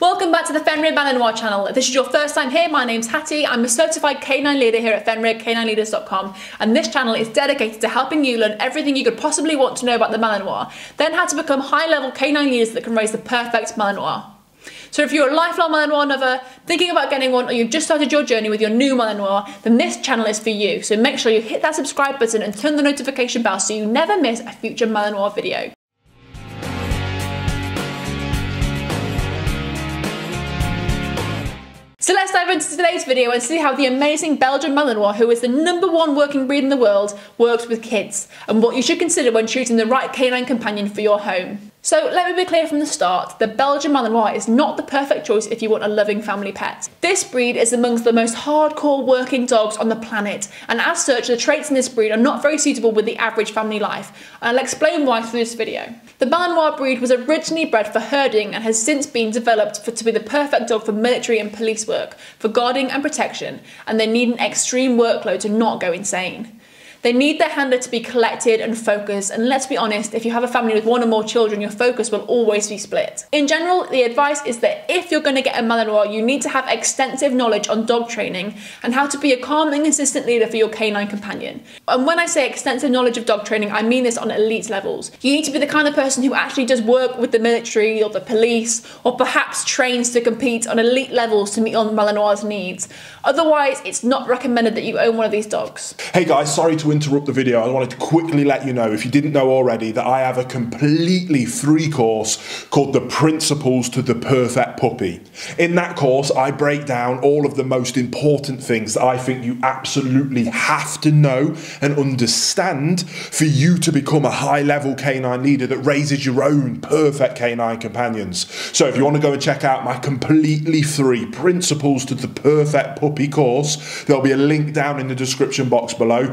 Welcome back to the Fenrir Malinois channel. If this is your first time here, my name's Hattie. I'm a certified canine leader here at FenrirK9Leaders.com and this channel is dedicated to helping you learn everything you could possibly want to know about the Malinois, then how to become high-level canine leaders that can raise the perfect Malinois. So if you're a lifelong Malinois lover, thinking about getting one, or you've just started your journey with your new Malinois, then this channel is for you. So make sure you hit that subscribe button and turn the notification bell so you never miss a future Malinois video. So let's dive into today's video and see how the amazing Belgian Malinois, who is the number one working breed in the world, works with kids, and what you should consider when choosing the right canine companion for your home. So let me be clear from the start, the Belgian Malinois is not the perfect choice if you want a loving family pet. This breed is amongst the most hardcore working dogs on the planet, and as such, the traits in this breed are not very suitable with the average family life, and I'll explain why through this video. The Malinois breed was originally bred for herding and has since been developed for, to be the perfect dog for military and police work, for guarding and protection, and they need an extreme workload to not go insane. They need their handler to be collected and focused, and let's be honest, if you have a family with one or more children, your focus will always be split. In general, the advice is that if you're going to get a Malinois, you need to have extensive knowledge on dog training and how to be a calm and consistent leader for your canine companion. And when I say extensive knowledge of dog training, I mean this on elite levels. You need to be the kind of person who actually does work with the military or the police, or perhaps trains to compete on elite levels to meet on Malinois' needs. Otherwise, it's not recommended that you own one of these dogs. Hey guys, sorry to interrupt the video. I wanted to quickly let you know, if you didn't know already, that I have a completely free course called The Principles to the Perfect Puppy. In that course, I break down all of the most important things that I think you absolutely have to know and understand for you to become a high level canine leader that raises your own perfect canine companions. So if you want to go and check out my completely free Principles to the Perfect Puppy course, there'll be a link down in the description box below.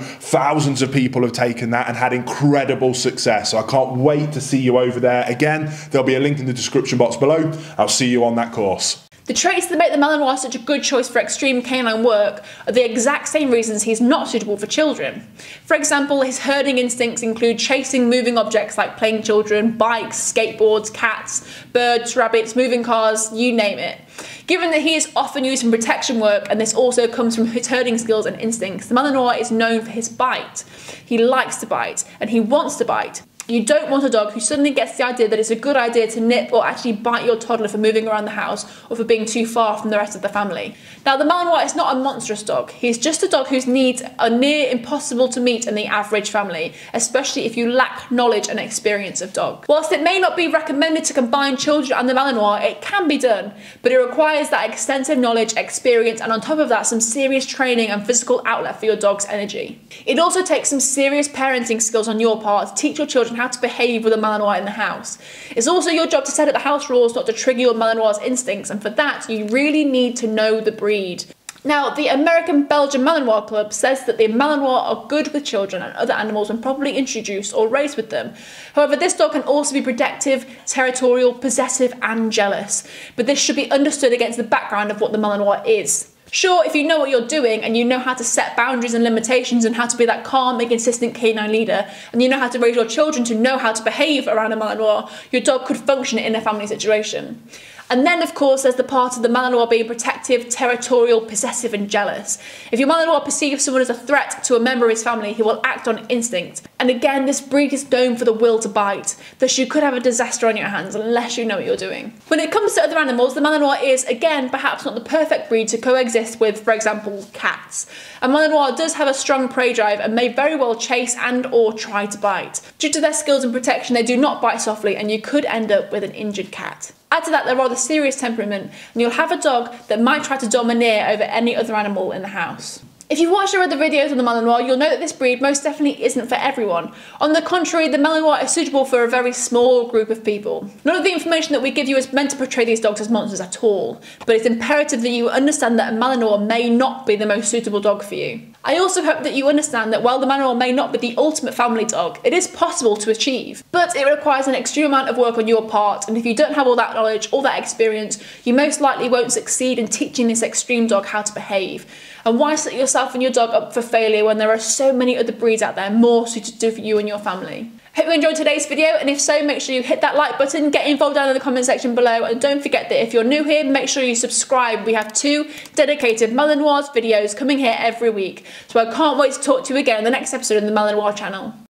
Thousands of people have taken that and had incredible success. So I can't wait to see you over there. Again, there'll be a link in the description box below. I'll see you on that course. The traits that make the Malinois such a good choice for extreme canine work are the exact same reasons he's not suitable for children. For example, his herding instincts include chasing moving objects like playing children, bikes, skateboards, cats, birds, rabbits, moving cars, you name it. Given that he is often used in protection work and this also comes from his herding skills and instincts, the Malinois is known for his bite. He likes to bite and he wants to bite. You don't want a dog who suddenly gets the idea that it's a good idea to nip or actually bite your toddler for moving around the house or for being too far from the rest of the family. Now, the Malinois is not a monstrous dog. He's just a dog whose needs are near impossible to meet in the average family, especially if you lack knowledge and experience of dog. Whilst it may not be recommended to combine children and the Malinois, it can be done, but it requires that extensive knowledge, experience, and on top of that, some serious training and physical outlet for your dog's energy. It also takes some serious parenting skills on your part to teach your children how to behave with a Malinois in the house. It's also your job to set up the house rules not to trigger your Malinois' instincts, and for that, you really need to know the breed. Now, the American Belgian Malinois Club says that the Malinois are good with children and other animals when properly introduced or raised with them. However, this dog can also be protective, territorial, possessive, and jealous. But this should be understood against the background of what the Malinois is. Sure, if you know what you're doing and you know how to set boundaries and limitations and how to be that calm and consistent canine leader, and you know how to raise your children to know how to behave around a Malinois, your dog could function in a family situation. And then, of course, there's the part of the Malinois being protective, territorial, possessive, and jealous. If your Malinois perceives someone as a threat to a member of his family, he will act on instinct. And again, this breed is known for the will to bite, thus you could have a disaster on your hands unless you know what you're doing. When it comes to other animals, the Malinois is, again, perhaps not the perfect breed to coexist with, for example, cats. A Malinois does have a strong prey drive and may very well chase and or try to bite. Due to their skills in protection, they do not bite softly and you could end up with an injured cat. Add to that their rather serious temperament, and you'll have a dog that might try to domineer over any other animal in the house. If you've watched our other videos on the Malinois, you'll know that this breed most definitely isn't for everyone. On the contrary, the Malinois is suitable for a very small group of people. None of the information that we give you is meant to portray these dogs as monsters at all, but it's imperative that you understand that a Malinois may not be the most suitable dog for you. I also hope that you understand that while the Malinois may not be the ultimate family dog, it is possible to achieve. But it requires an extreme amount of work on your part, and if you don't have all that knowledge, all that experience, you most likely won't succeed in teaching this extreme dog how to behave. And why set yourself and your dog up for failure when there are so many other breeds out there more suited to you and your family? Hope you enjoyed today's video, and if so, make sure you hit that like button, get involved down in the comment section below, and don't forget that if you're new here, make sure you subscribe. We have two dedicated Malinois videos coming here every week, so I can't wait to talk to you again in the next episode of the Malinois channel.